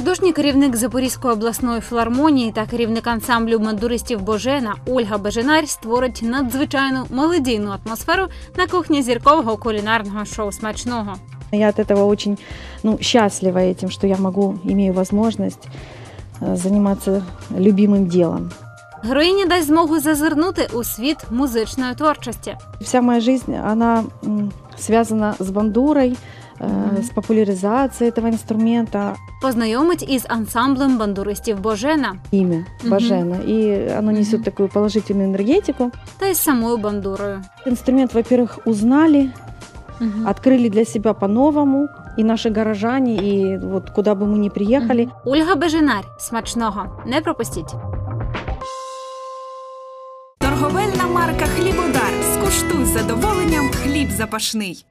Художній керівник Запорізької обласної філармонії та керівник ансамблю мандуристів Божена Ольга Беженарь створить надзвичайну мелодійну атмосферу на кухні зіркового кулінарного шоу смачного. Я от этого очень ну, счастлива этим, что я могу, имею возможность э, заниматься любимым делом. Героїня дасть змогу зазирнути у світ музичної творчості. Вся моя жизнь, она м, связана с бандурой, э, Мгм. с популяризацией этого инструмента, Познайомить із ансамблем бандуристів Божена имя Мгм. Бажена. И оно несет Мгм. такую положительную энергетику. та із самою бандурою. Инструмент, во-первых, узнали, открыли для себя по-новому. И наши горожане, и вот куда бы мы ни приехали, Ольга Беженарь. Смачного. Не пропустіть. Торговельна марка Хлібодар. Скуштуй з задоволенням хліб запашний.